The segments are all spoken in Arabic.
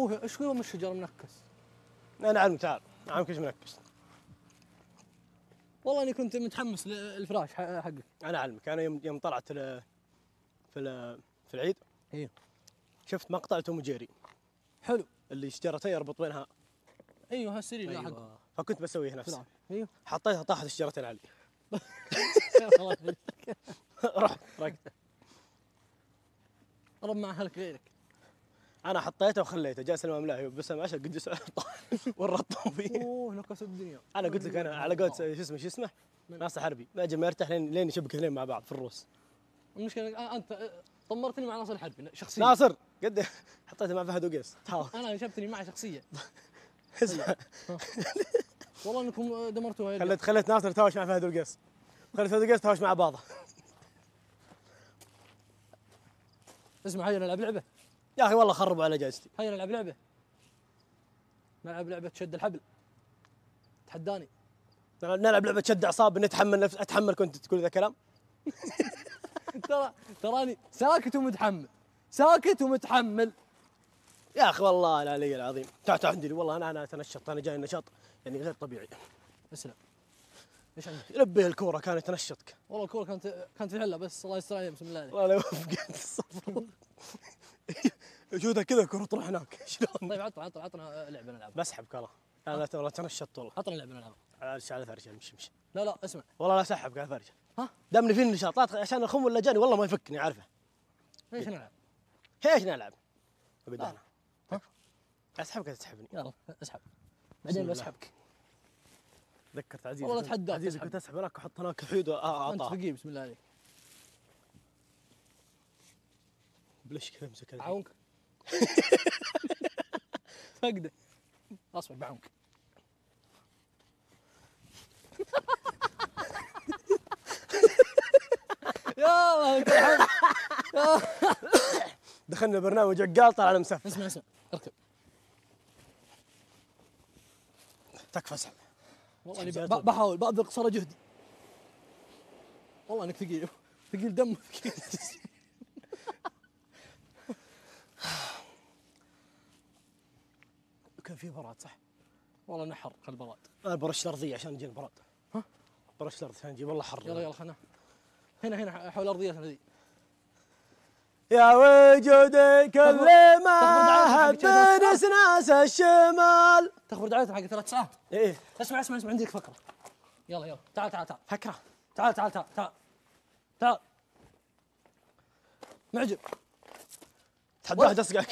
اوه إيش يوم الشجر منكس أنا أعلم تعال. أعلم كل شيء منكس. والله أني كنت متحمس للفراش حقك. أنا أعلمك. أنا يوم يوم طلعت في في العيد أيوه شفت مقطع لتوم وجيري. حلو. اللي شجرتين يربط بينها. أيوه هالسرير أيوة. فكنت بسويه نفسي. أيوه. حطيتها طاحت الشجرتين علي. رحت ركت رب مع اهلك غيرك. أنا حطيته وخليته جالس الامام لاهي بس ما عشان قد ورطوا فيه أوه نكس الدنيا. أنا قلت لك أنا على قولة شو اسمه شو اسمه؟ ناصر حربي. ما أجي ما يرتاح لين لين يشبك اثنين مع بعض في الروس. المشكلة أنت طمرتني مع ناصر الحربي شخصيا. ناصر قد حطيته مع فهد وقيس. أنا شبتني معه شخصيا. اسمع. والله إنكم دمرتوها. خليت خليت ناصر يتهاوش مع فهد وقيس. خليت فهد وقيس يتهاوش مع بعضه. اسمع هيا نلعب لعبة. يا أخي والله خربوا على جائزتي هيا نلعب لعبة. نلعب لعبة شد الحبل. تحداني. نلعب لعبة شد أعصاب نتحمل نفس أتحمل كنت تقول ذا كلام. ترى تراني ساكت ومتحمل. ساكت ومتحمل. يا أخي والله العلي العظيم. تعال تعال عندي. والله أنا أنا أتنشط. أنا جاي نشاط. يعني غير طبيعي. اسلم. إيش عندك؟ يلبيه الكورة كان يتنشطك والله الكورة كانت كانت في حله بس الله يستر عليه بسم الله عليك. والله لا يوفقك وجودها كذا الكوره تروح هناك. شلون؟ طيب عطنا عطنا عطنا لعبة نلعبها بسحبك والله أنا ترى تنشطت والله. عطنا لعبة نلعبها على على فرشه مشي مشي لا لا اسمع. والله لا اسحبك على فرشه ها؟ دامني فيني نشاط لا عشان الخم ولا جاني والله ما يفكني عارفه. إيش نلعب؟ إيش نلعب؟ ابد لا. أنا ها؟ أسحبك تسحبني؟ يلا اسحب. بعدين. بسحبك. تذكرت عزيز والله أتحداك عزيز. كنت أسحب هناك واحط هناك حيود أنت واعطاه ثقيل بسم الله عليك. بلش كذا امسك هذه. بعونك فقده اصبر بعونك يا الله دخلنا برنامج عقال طلع على مسافه اسمع اسمع. اركب. تكفى اسحب والله اني بحاول ببذل قصارى جهدي. والله انك ثقيل. ثقيل دم ثقيل كان في براد صح؟ والله نحر خل براد. أنا برش الأرضية عشان يجينا براد. ها؟ برش الأرض عشان يجي والله حر. يلا يلا خلنا. هنا هنا حول ارضيتنا ذي. يا وجودك اللي ما هب ناس الشمال. تخبر دعايتنا حق ثلاث ساعات. إيه. اسمع اسمع اسمع عندك فكره يلا يلا. تعال تعال تعال. فكره تعال تعال تعال تعال. تعال. معجب. تحدى واحد اسقع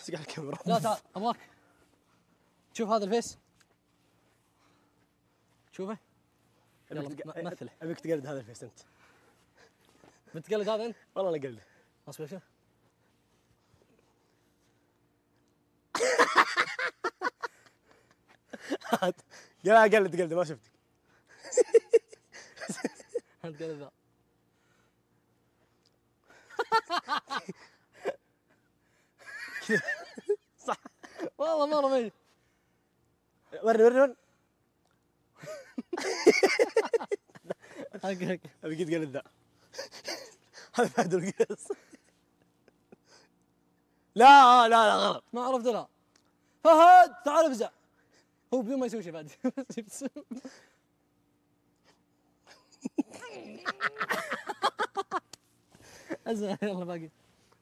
اسقع الكاميرا لا تعال. أبغاك. شوف هذا الفيس. شوفه. يلا تق- مثله. أبيك تقلد هذا الفيس أنت. بتقلد هذا أنت؟ والله أنا اقلده أصبر شوف لا قلد قلد ما شفتك. انت قلد ذا؟ صح. والله مره ميت ورني ورني ورني حق حق ابيك تقلد ذا. هذا فهد القيس لا لا لا غلط. ما عرفت لا. فهد تعال افزع هو بدون ما يسوي شيء بعد. اسمع يلا باقي.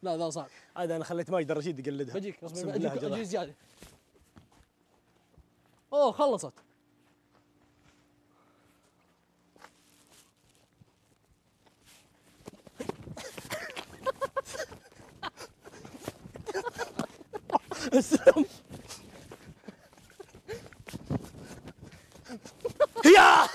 لا ذا صعب. هذا أنا خليت ماجد الرشيد يقلدها. بجيك اصبر بجيك زياده أوه خلصت. اسلم يا!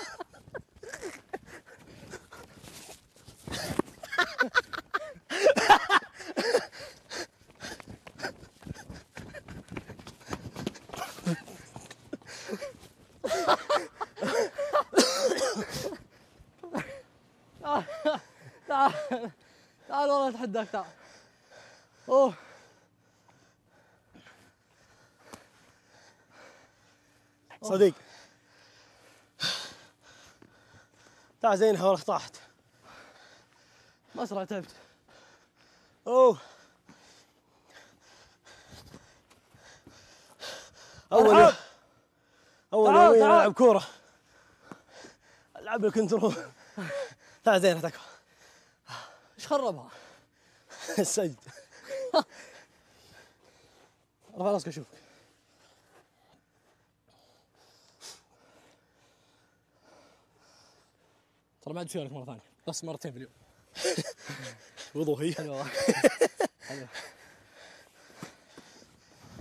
تعال والله اتحداك تعال. أوه. صديق. تعال زينها والله طاحت. ما اسرع تعبت. أوه. أول أرحب. أول تعال. ألعب كورة. ألعب الكنترول تعال زين تكفى إيش خربها؟ السجد رفع راسك أشوفك. ترى ما عاد لك مرة ثانية. بس مرتين في اليوم. وضوء هي حلوة حلوة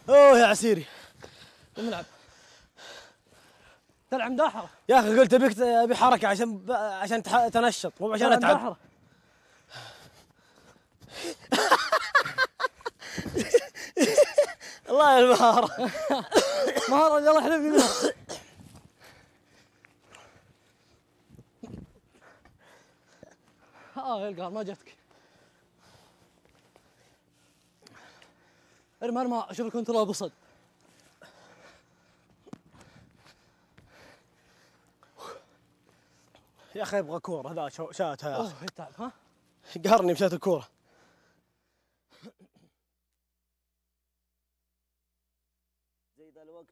أوه يا عسيري. نلعب. تلعب مداحرة. يا أخي قلت أبيك أبي حركة عشان عشان تنشط مو عشان أتعب. مداحرة. الله يا المهارة. مهارة يلا احلفني منها. آه القهر ما جتك ارمى ارمى. شوف الكنترول بصد يا أخي أبغى كورة ذا شاتها يا أخي ها؟ قهرني مشات الكورة. الوقت